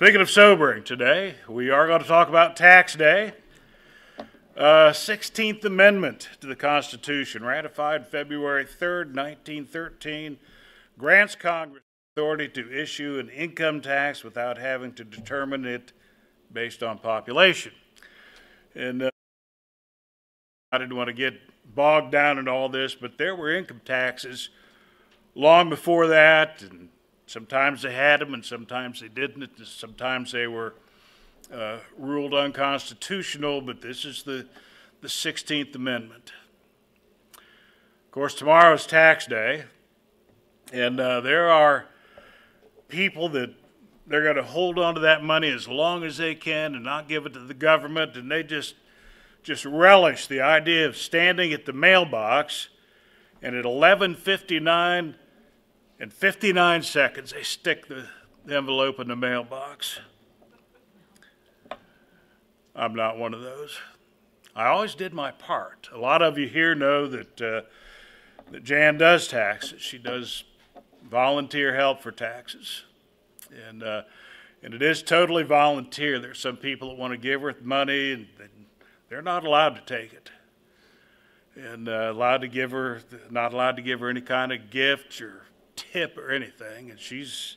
Speaking of sobering today, we are going to talk about tax day. Uh, 16th Amendment to the Constitution, ratified February 3rd, 1913, grants Congress authority to issue an income tax without having to determine it based on population. And uh, I didn't want to get bogged down in all this, but there were income taxes long before that, and Sometimes they had them and sometimes they didn't. Sometimes they were uh, ruled unconstitutional, but this is the, the 16th Amendment. Of course, tomorrow is tax day, and uh, there are people that they're going to hold on to that money as long as they can and not give it to the government, and they just just relish the idea of standing at the mailbox and at 1159 in 59 seconds, they stick the, the envelope in the mailbox. I'm not one of those. I always did my part. A lot of you here know that, uh, that Jan does taxes. She does volunteer help for taxes. And, uh, and it is totally volunteer. There's some people that want to give her money, and they're not allowed to take it. And uh, allowed to give her, not allowed to give her any kind of gift or tip or anything, and she's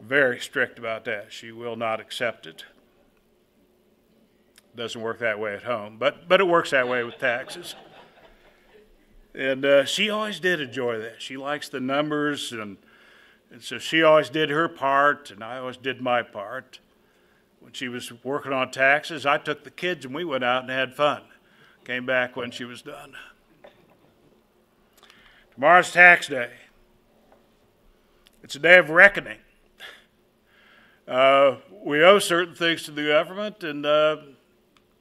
very strict about that. She will not accept it. Doesn't work that way at home, but but it works that way with taxes. And uh, she always did enjoy that. She likes the numbers, and and so she always did her part, and I always did my part. When she was working on taxes, I took the kids and we went out and had fun. Came back when she was done. Tomorrow's tax day. It's a day of reckoning. Uh, we owe certain things to the government, and uh,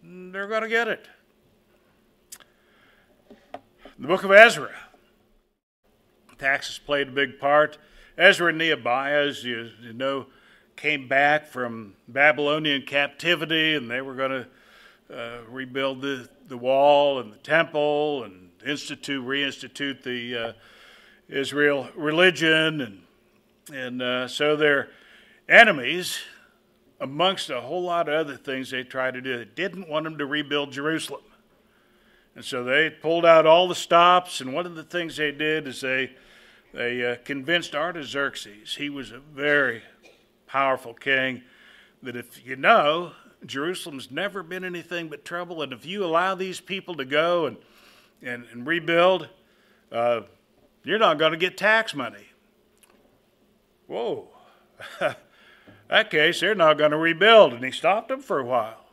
they're going to get it. The book of Ezra. Taxes played a big part. Ezra and Nehemiah, as you, you know, came back from Babylonian captivity, and they were going to uh, rebuild the, the wall and the temple and institute, reinstitute the uh, Israel religion and and uh, so they're enemies, amongst a whole lot of other things they tried to do. They didn't want them to rebuild Jerusalem. And so they pulled out all the stops, and one of the things they did is they, they uh, convinced Artaxerxes, he was a very powerful king, that if you know, Jerusalem's never been anything but trouble, and if you allow these people to go and, and, and rebuild, uh, you're not going to get tax money. Whoa. that case, they're not going to rebuild. And he stopped them for a while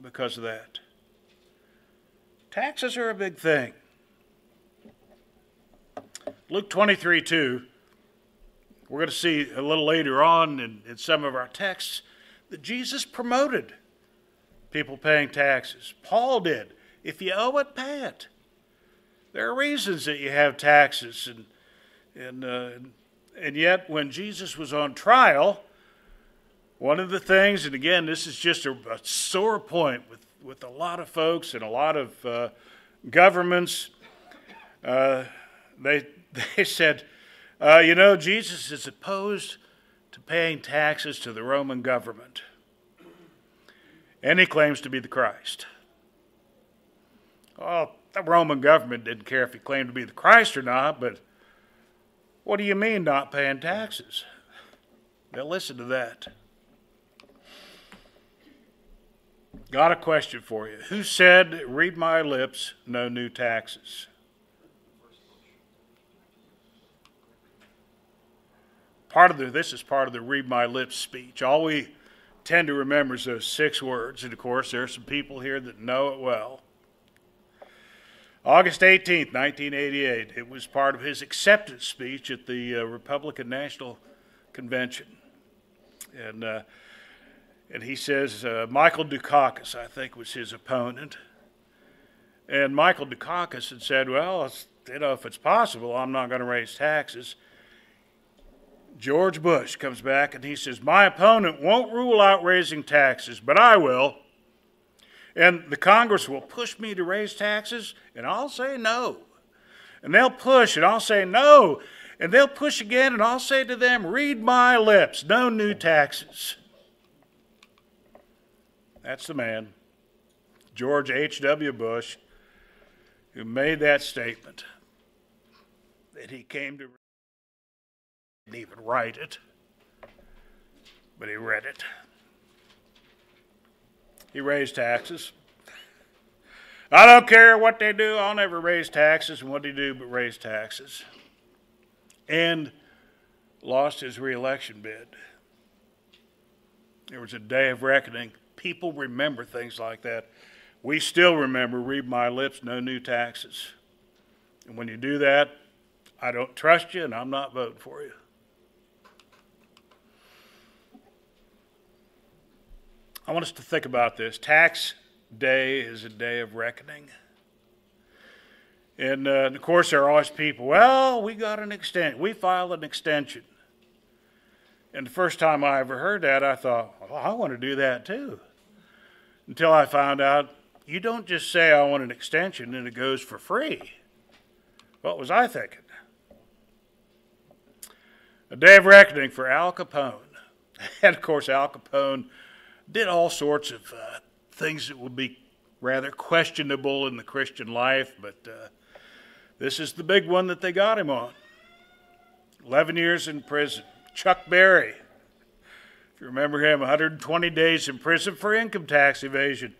because of that. Taxes are a big thing. Luke 23 2, we're going to see a little later on in, in some of our texts that Jesus promoted people paying taxes. Paul did. If you owe it, pay it. There are reasons that you have taxes, and, and uh, and yet, when Jesus was on trial, one of the things, and again, this is just a, a sore point with, with a lot of folks and a lot of uh, governments, uh, they, they said, uh, you know, Jesus is opposed to paying taxes to the Roman government. And he claims to be the Christ. Well, the Roman government didn't care if he claimed to be the Christ or not, but what do you mean not paying taxes? Now listen to that. Got a question for you. Who said, Read my lips, no new taxes? Part of the, this is part of the Read My Lips speech. All we tend to remember is those six words. And of course, there are some people here that know it well. August 18, 1988, it was part of his acceptance speech at the uh, Republican National Convention. And, uh, and he says, uh, Michael Dukakis, I think, was his opponent. And Michael Dukakis had said, Well, you know, if it's possible, I'm not going to raise taxes. George Bush comes back and he says, My opponent won't rule out raising taxes, but I will. And the Congress will push me to raise taxes, and I'll say no. And they'll push, and I'll say no. And they'll push again, and I'll say to them, read my lips, no new taxes. That's the man, George H.W. Bush, who made that statement that he came to didn't even write it, but he read it. He raised taxes. I don't care what they do, I'll never raise taxes. And what did he do but raise taxes? And lost his reelection bid. There was a day of reckoning. People remember things like that. We still remember, read my lips, no new taxes. And when you do that, I don't trust you and I'm not voting for you. I want us to think about this. Tax day is a day of reckoning. And uh, of course, there are always people, well, we got an extension. We filed an extension. And the first time I ever heard that, I thought, well, I want to do that too. Until I found out you don't just say, I want an extension and it goes for free. What was I thinking? A day of reckoning for Al Capone. And of course, Al Capone did all sorts of uh, things that would be rather questionable in the Christian life, but uh, this is the big one that they got him on. 11 years in prison. Chuck Berry, if you remember him, 120 days in prison for income tax evasion.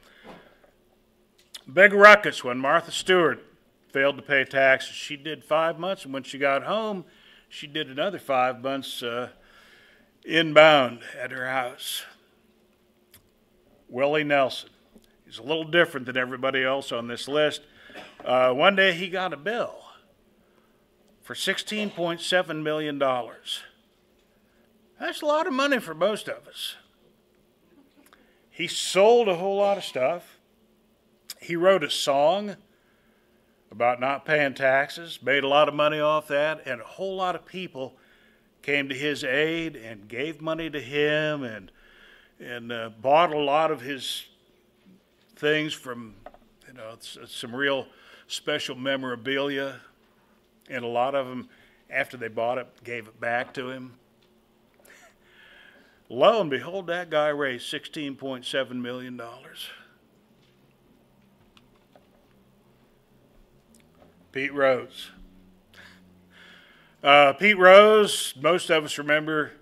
Big ruckus when Martha Stewart failed to pay taxes. She did five months, and when she got home, she did another five months uh, inbound at her house. Willie Nelson. He's a little different than everybody else on this list. Uh, one day he got a bill for $16.7 million. That's a lot of money for most of us. He sold a whole lot of stuff. He wrote a song about not paying taxes, made a lot of money off that, and a whole lot of people came to his aid and gave money to him and and uh, bought a lot of his things from, you know, some real special memorabilia, and a lot of them, after they bought it, gave it back to him. Lo and behold, that guy raised $16.7 million. Pete Rose. Uh, Pete Rose, most of us remember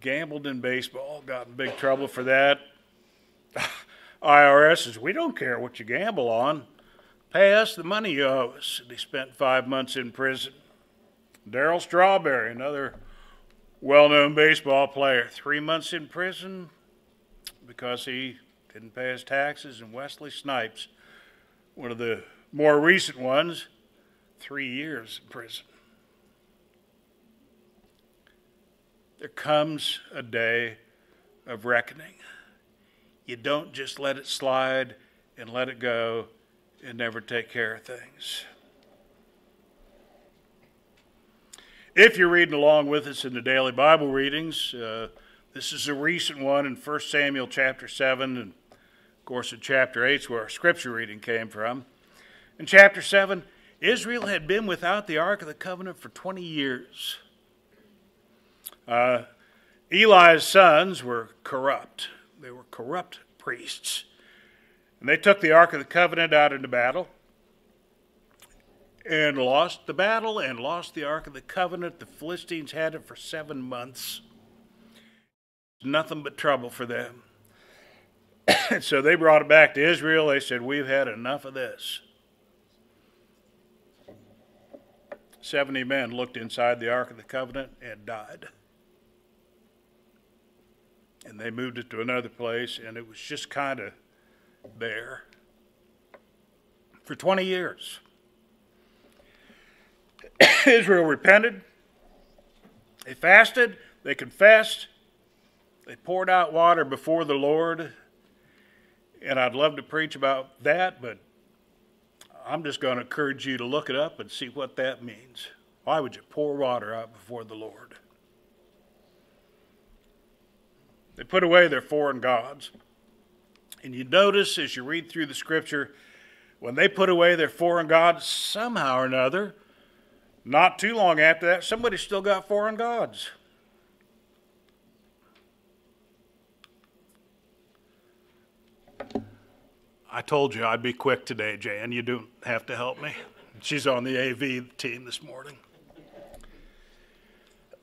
gambled in baseball, got in big trouble for that. IRS says, We don't care what you gamble on. Pay us the money you owe us. And he spent five months in prison. Darryl Strawberry, another well known baseball player, three months in prison because he didn't pay his taxes. And Wesley Snipes, one of the more recent ones, three years in prison. There comes a day of reckoning. You don't just let it slide and let it go and never take care of things. If you're reading along with us in the daily Bible readings, uh, this is a recent one in 1 Samuel chapter 7, and of course in chapter 8 is where our scripture reading came from. In chapter 7, Israel had been without the Ark of the Covenant for 20 years. Uh, Eli's sons were corrupt. They were corrupt priests. And they took the Ark of the Covenant out into battle and lost the battle and lost the Ark of the Covenant. The Philistines had it for seven months. Nothing but trouble for them. so they brought it back to Israel. They said, We've had enough of this. 70 men looked inside the Ark of the Covenant and died and they moved it to another place, and it was just kind of there for 20 years. Israel repented, they fasted, they confessed, they poured out water before the Lord. And I'd love to preach about that, but I'm just going to encourage you to look it up and see what that means. Why would you pour water out before the Lord? They put away their foreign gods. And you notice as you read through the scripture, when they put away their foreign gods, somehow or another, not too long after that, somebody still got foreign gods. I told you I'd be quick today, Jan. You don't have to help me. She's on the AV team this morning.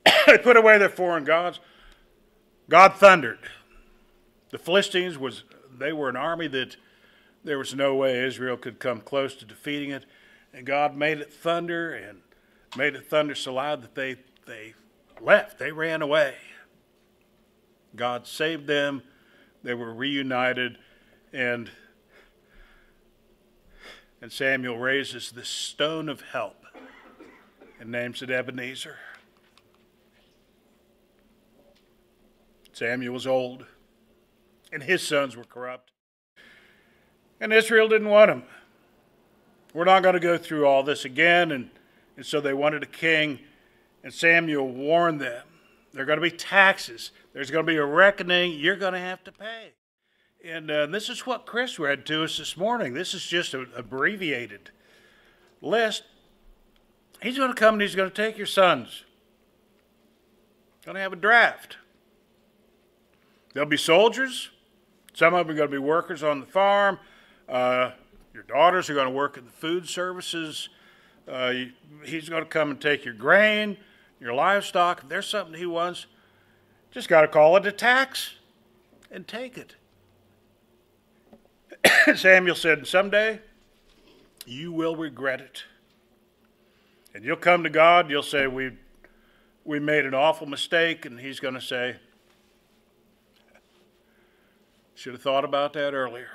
they put away their foreign gods. God thundered. The Philistines was they were an army that there was no way Israel could come close to defeating it, and God made it thunder and made it thunder so loud that they they left. They ran away. God saved them. They were reunited, and and Samuel raises this stone of help and names it Ebenezer. Samuel was old, and his sons were corrupt. And Israel didn't want him. We're not going to go through all this again. And, and so they wanted a king, and Samuel warned them there are going to be taxes, there's going to be a reckoning you're going to have to pay. And uh, this is what Chris read to us this morning. This is just an abbreviated list. He's going to come and he's going to take your sons. Going to have a draft. There'll be soldiers. Some of them are going to be workers on the farm. Uh, your daughters are going to work in the food services. Uh, he's going to come and take your grain, your livestock. If there's something he wants, just got to call it a tax and take it. Samuel said, Someday you will regret it. And you'll come to God, you'll say, We, we made an awful mistake, and He's going to say, should have thought about that earlier.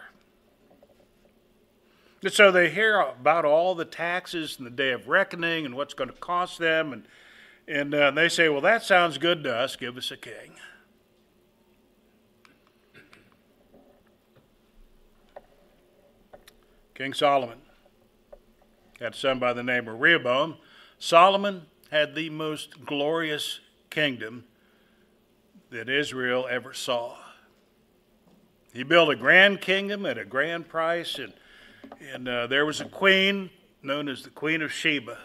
And so they hear about all the taxes and the day of reckoning and what's going to cost them, and, and uh, they say, Well, that sounds good to us. Give us a king. King Solomon had a son by the name of Rehoboam. Solomon had the most glorious kingdom that Israel ever saw. He built a grand kingdom at a grand price, and, and uh, there was a queen known as the Queen of Sheba.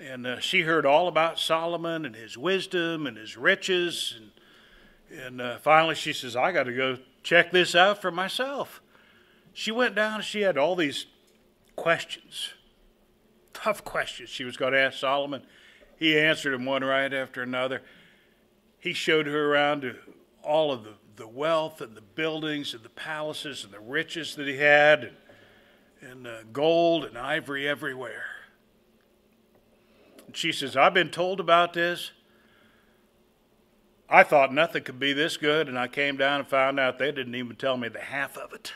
And uh, she heard all about Solomon and his wisdom and his riches. And, and uh, finally, she says, I got to go check this out for myself. She went down and she had all these questions, tough questions she was going to ask Solomon. He answered them one right after another. He showed her around to all of the the wealth and the buildings and the palaces and the riches that he had, and, and uh, gold and ivory everywhere. And she says, I've been told about this. I thought nothing could be this good, and I came down and found out they didn't even tell me the half of it.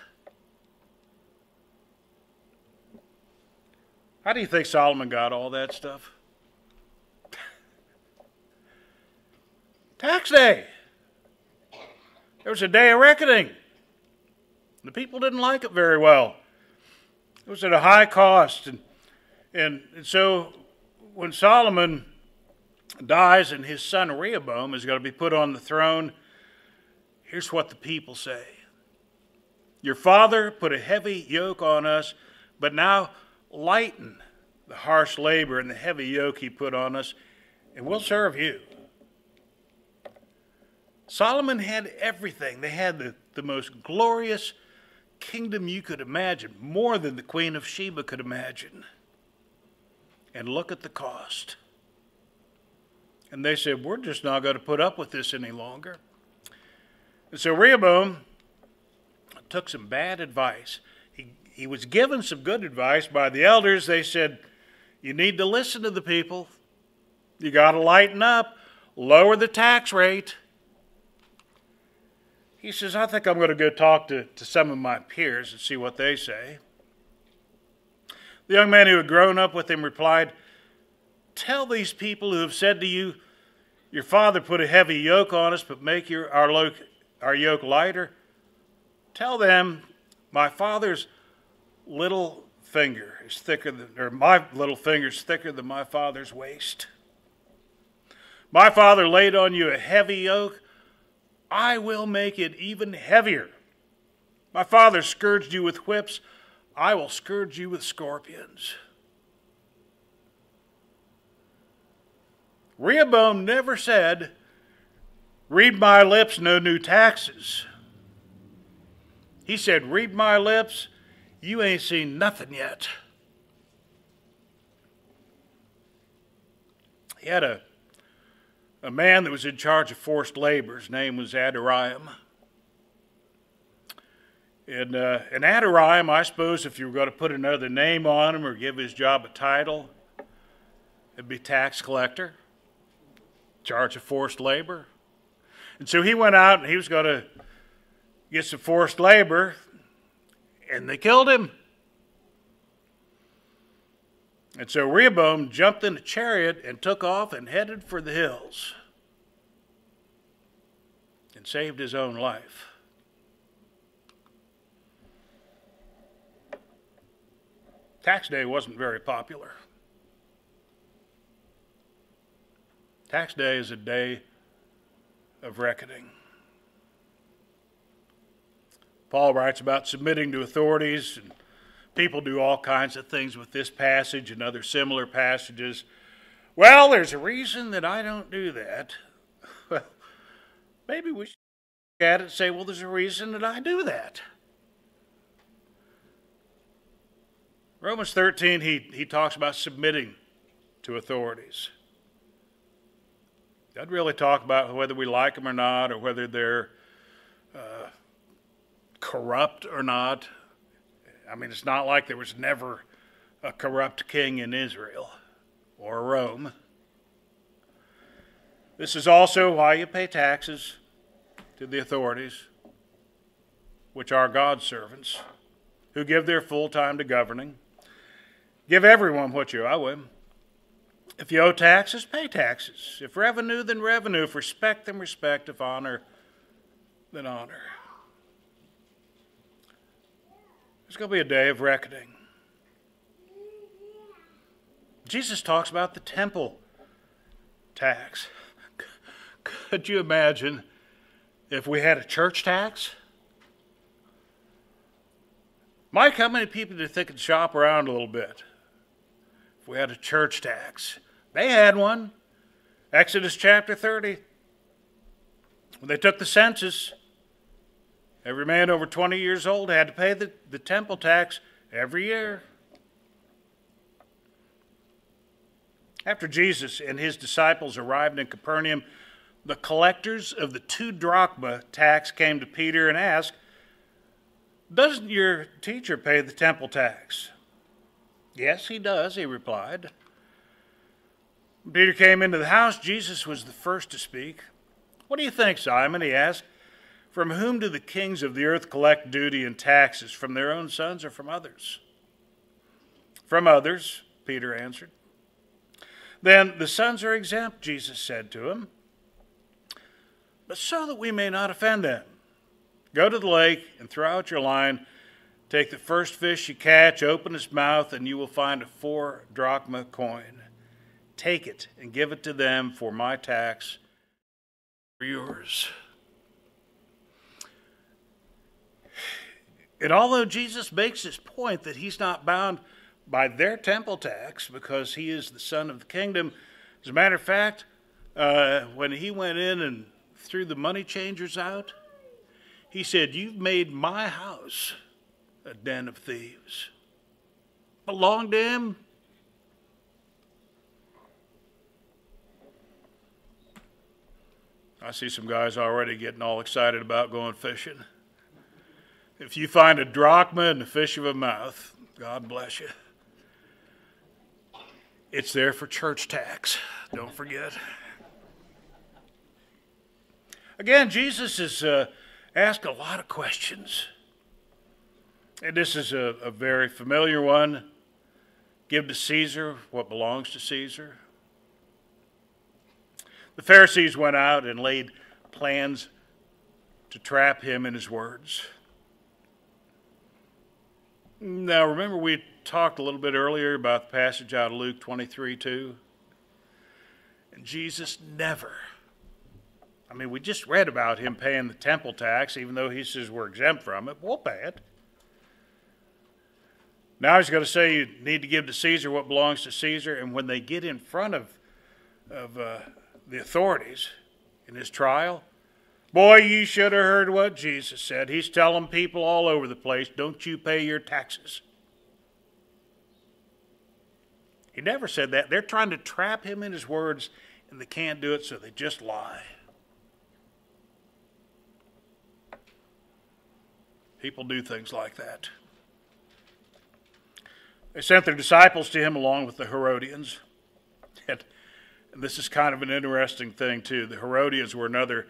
How do you think Solomon got all that stuff? Tax day. There was a day of reckoning. The people didn't like it very well. It was at a high cost. And, and, and so when Solomon dies and his son Rehoboam is going to be put on the throne, here's what the people say Your father put a heavy yoke on us, but now lighten the harsh labor and the heavy yoke he put on us, and we'll serve you. Solomon had everything. They had the, the most glorious kingdom you could imagine, more than the Queen of Sheba could imagine. And look at the cost. And they said, We're just not going to put up with this any longer. And so Rehoboam took some bad advice. He, he was given some good advice by the elders. They said, You need to listen to the people. You got to lighten up, lower the tax rate. He says, I think I'm going to go talk to, to some of my peers and see what they say. The young man who had grown up with him replied, Tell these people who have said to you, Your father put a heavy yoke on us, but make your, our, yoke, our yoke lighter. Tell them, My father's little finger is thicker than, or my little finger is thicker than my father's waist. My father laid on you a heavy yoke. I will make it even heavier. My father scourged you with whips. I will scourge you with scorpions. Rehoboam never said, Read my lips, no new taxes. He said, Read my lips, you ain't seen nothing yet. He had a, a man that was in charge of forced labor. His name was Adoniram. And, uh, and I suppose, if you were going to put another name on him or give his job a title, it'd be tax collector, charge of forced labor. And so he went out and he was going to get some forced labor, and they killed him. And so Rehoboam jumped in a chariot and took off and headed for the hills and saved his own life. Tax day wasn't very popular. Tax day is a day of reckoning. Paul writes about submitting to authorities, and people do all kinds of things with this passage and other similar passages. Well, there's a reason that I don't do that. Well, maybe we should look at it and say, well, there's a reason that I do that. Romans 13, he, he talks about submitting to authorities. Doesn't really talk about whether we like them or not, or whether they're uh, corrupt or not. I mean, it's not like there was never a corrupt king in Israel or Rome. This is also why you pay taxes to the authorities, which are God's servants, who give their full time to governing. Give everyone what you owe him. If you owe taxes, pay taxes. If revenue, then revenue. If respect, then respect. If honor, then honor. It's going to be a day of reckoning. Jesus talks about the temple tax. Could you imagine if we had a church tax? Mike, how many people do you think could shop around a little bit? if we had a church tax. They had one. Exodus chapter 30. When they took the census, every man over 20 years old had to pay the, the temple tax every year. After Jesus and his disciples arrived in Capernaum, the collectors of the two drachma tax came to Peter and asked, Doesn't your teacher pay the temple tax? Yes, he does, he replied. Peter came into the house. Jesus was the first to speak. What do you think, Simon? he asked. From whom do the kings of the earth collect duty and taxes? From their own sons or from others? From others, Peter answered. Then the sons are exempt, Jesus said to him. But so that we may not offend them, go to the lake and throw out your line Take the first fish you catch, open its mouth, and you will find a four drachma coin. Take it and give it to them for my tax for yours. And although Jesus makes his point that he's not bound by their temple tax because he is the son of the kingdom, as a matter of fact, uh, when he went in and threw the money changers out, he said, You've made my house a den of thieves. Belong to him. I see some guys already getting all excited about going fishing. If you find a drachma in the fish of a mouth, God bless you. It's there for church tax. Don't forget. Again, Jesus has uh, asked a lot of questions. And this is a, a very familiar one. Give to Caesar what belongs to Caesar. The Pharisees went out and laid plans to trap him in his words. Now, remember, we talked a little bit earlier about the passage out of Luke 23 2. And Jesus never, I mean, we just read about him paying the temple tax, even though he says we're exempt from it. We'll pay it. Now he's going to say you need to give to Caesar what belongs to Caesar, and when they get in front of, of uh, the authorities in his trial, Boy, you should have heard what Jesus said. He's telling people all over the place, don't you pay your taxes. He never said that. They're trying to trap him in his words, and they can't do it, so they just lie. People do things like that. They sent their disciples to him along with the Herodians. And, this is kind of an interesting thing, too. The Herodians were another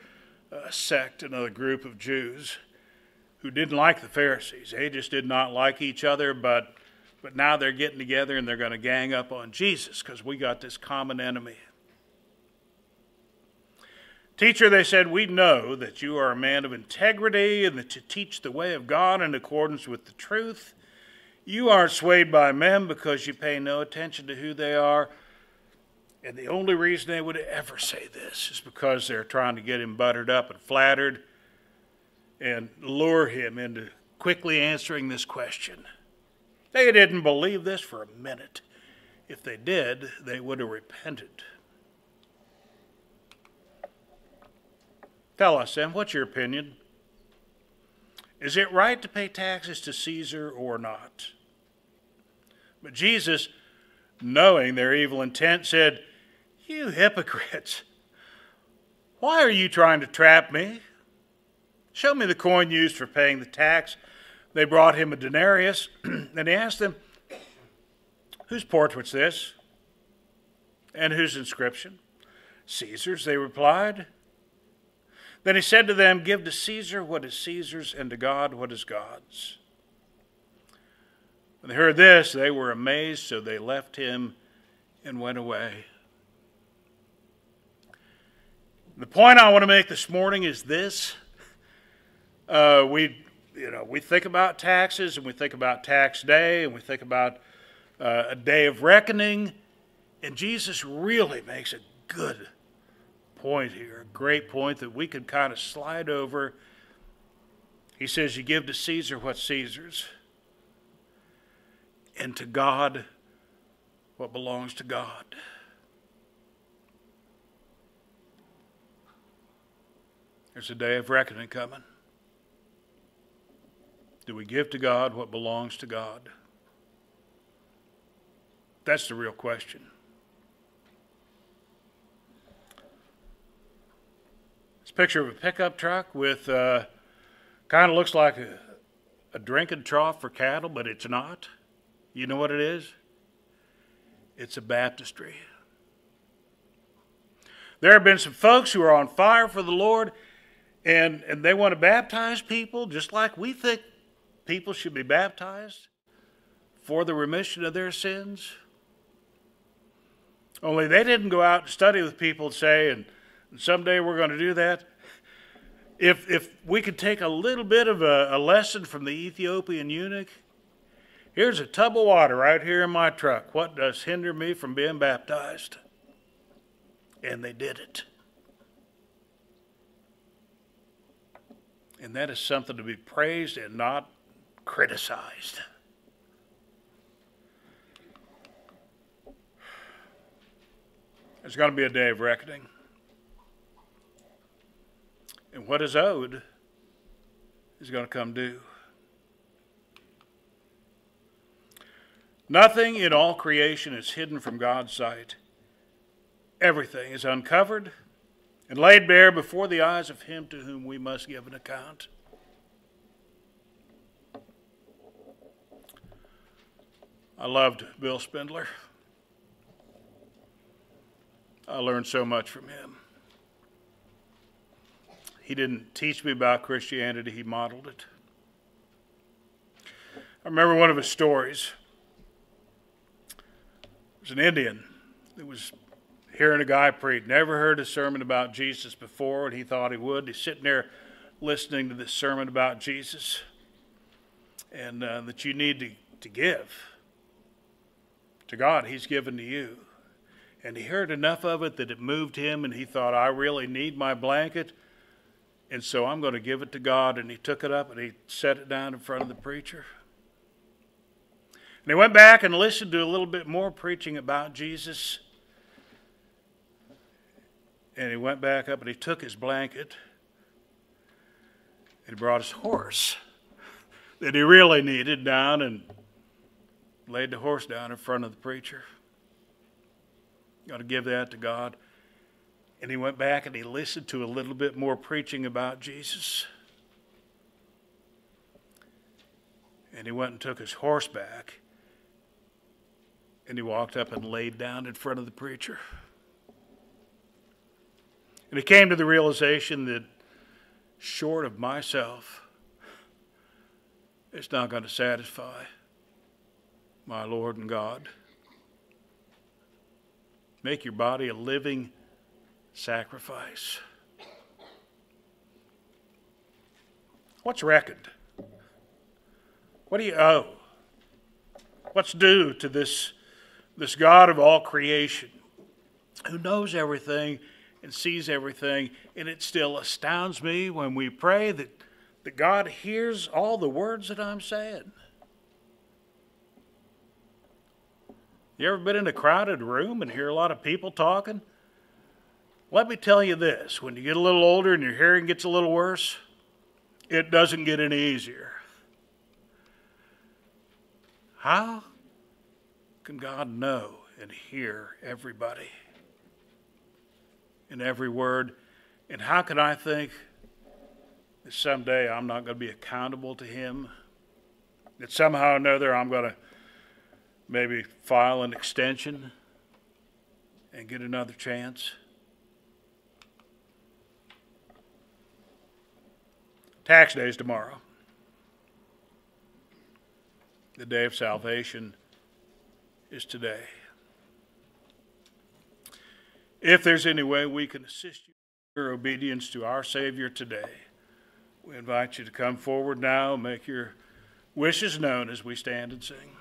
uh, sect, another group of Jews who didn't like the Pharisees. They just did not like each other, but, but now they're getting together and they're going to gang up on Jesus because we got this common enemy. Teacher, they said, we know that you are a man of integrity and that you teach the way of God in accordance with the truth. You aren't swayed by men because you pay no attention to who they are. And the only reason they would ever say this is because they're trying to get him buttered up and flattered and lure him into quickly answering this question. They didn't believe this for a minute. If they did, they would have repented. Tell us, then, what's your opinion? Is it right to pay taxes to Caesar or not? But Jesus, knowing their evil intent, said, You hypocrites, why are you trying to trap me? Show me the coin used for paying the tax. They brought him a denarius, and he asked them, Whose portrait's this? And whose inscription? Caesar's, they replied. Then he said to them, Give to Caesar what is Caesar's, and to God what is God's. When they heard this, they were amazed, so they left him and went away. The point I want to make this morning is this. Uh, we, you know, we think about taxes, and we think about tax day, and we think about uh, a day of reckoning, and Jesus really makes a good point here, a great point that we could kind of slide over. He says, You give to Caesar what's Caesar's, and to God what belongs to God. There's a day of reckoning coming. Do we give to God what belongs to God? That's the real question. This picture of a pickup truck with uh, kind of looks like a, a drinking trough for cattle, but it's not. You know what it is? It's a baptistry. There have been some folks who are on fire for the Lord, and, and they want to baptize people just like we think people should be baptized for the remission of their sins. Only they didn't go out and study with people and say, and someday we're going to do that. If, if we could take a little bit of a, a lesson from the Ethiopian eunuch, here's a tub of water right here in my truck. What does hinder me from being baptized? And they did it. And that is something to be praised and not criticized. There's going to be a day of reckoning. And what is owed is going to come due. Nothing in all creation is hidden from God's sight. Everything is uncovered and laid bare before the eyes of Him to whom we must give an account. I loved Bill Spindler. I learned so much from him. He didn't teach me about Christianity, he modeled it. I remember one of his stories. It was an Indian that was hearing a guy preach, never heard a sermon about Jesus before, and he thought he would. He's sitting there listening to this sermon about Jesus and uh, that you need to, to give to God. He's given to you. And he heard enough of it that it moved him, and he thought, I really need my blanket. And so I'm going to give it to God. And he took it up and he set it down in front of the preacher. And he went back and listened to a little bit more preaching about Jesus. And he went back up and he took his blanket And brought his horse that he really needed down and laid the horse down in front of the preacher. Got to give that to God. And he went back and he listened to a little bit more preaching about Jesus. And he went and took his horse back. And he walked up and laid down in front of the preacher. And it came to the realization that short of myself, it's not going to satisfy my Lord and God. Make your body a living sacrifice. What's reckoned? What do you owe? What's due to this, this God of all creation who knows everything and sees everything? And it still astounds me when we pray that, that God hears all the words that I'm saying. You ever been in a crowded room and hear a lot of people talking? Let me tell you this when you get a little older and your hearing gets a little worse, it doesn't get any easier. How can God know and hear everybody and every word? And how can I think that someday I'm not going to be accountable to Him? That somehow or another I'm going to maybe file an extension and get another chance. Tax day is tomorrow. The day of salvation is today. If there's any way we can assist you in your obedience to our Savior today, we invite you to come forward now make your wishes known as we stand and sing.